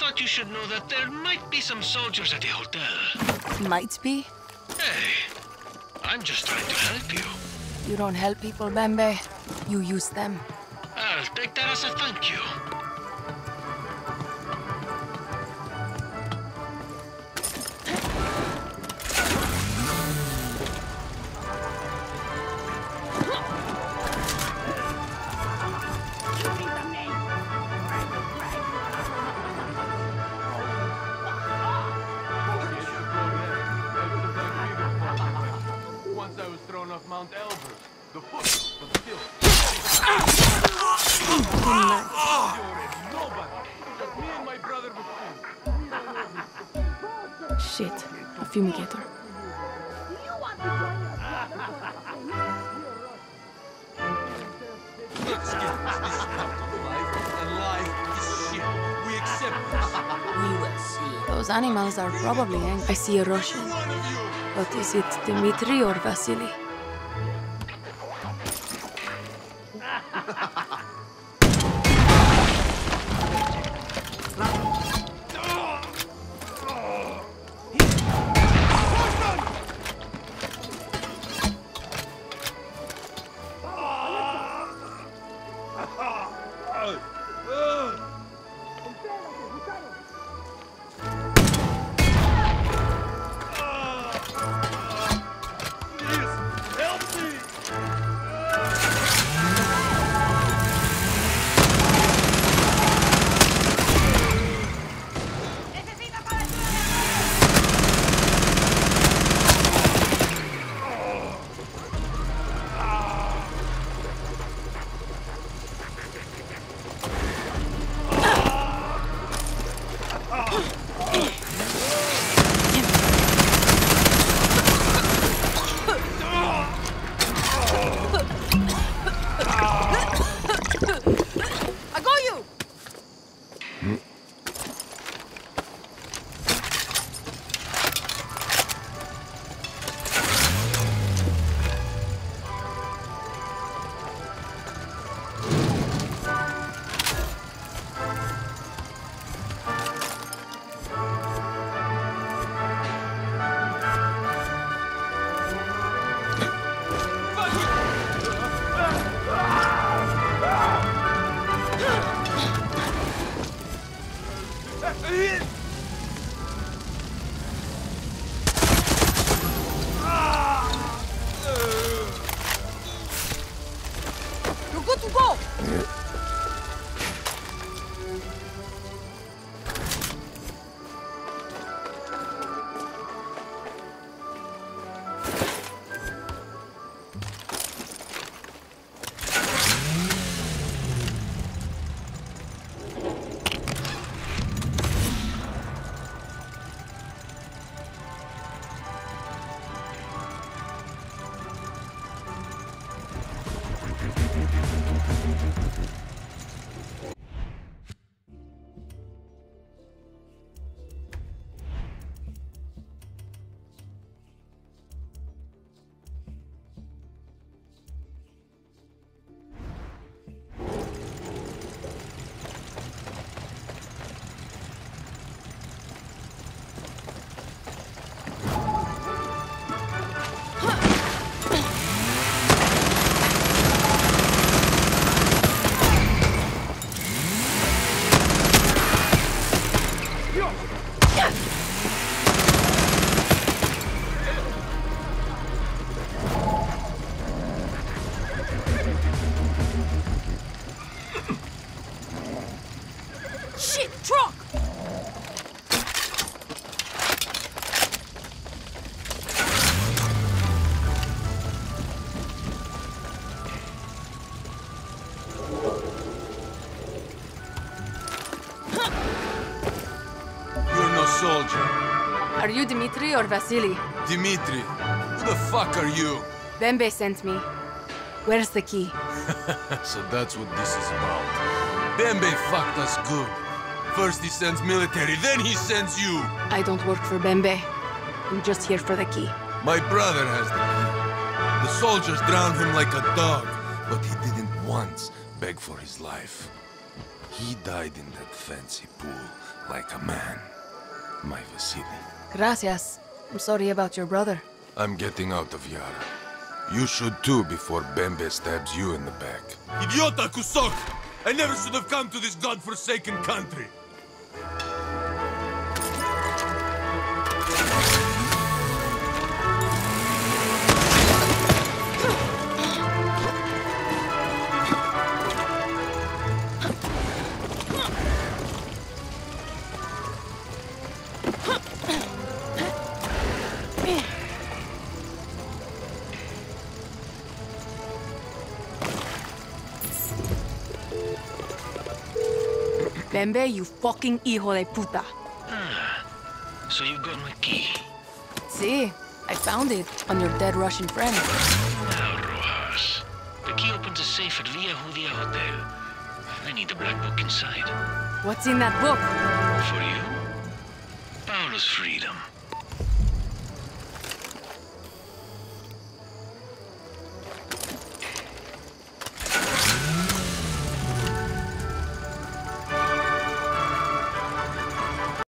thought you should know that there might be some soldiers at the hotel. Might be. Hey, I'm just trying to help you. You don't help people, Bembe. You use them. I'll take that as a thank you. Mount Elbrus. The foot, brother with food. Shit. A fumigator. We accept. We will see. Those animals are probably angry. I see a Russian. Of. But is it Dimitri or Vasily? You're good to go! Soldier. Are you Dimitri or Vasily? Dimitri, who the fuck are you? Bembe sent me. Where's the key? So that's what this is about. Bembe fucked us good. First he sends military, then he sends you. I don't work for Bembe. I'm just here for the key. My brother has the key. The soldiers drowned him like a dog, but he didn't once beg for his life. He died in that fancy pool like a man, my Vasily. Gracias. I'm sorry about your brother. I'm getting out of Yara. You should too before Bembe stabs you in the back. Idiota Kusok! I never should have come to this godforsaken country! Bembe, you fucking hijo de puta. Ah, so you've got my key. See, I found it on your dead Russian friend. Now, Rojas. The key opens a safe at Via Judia Hotel. I need the black book inside. What's in that book? For you? Paolo's freedom.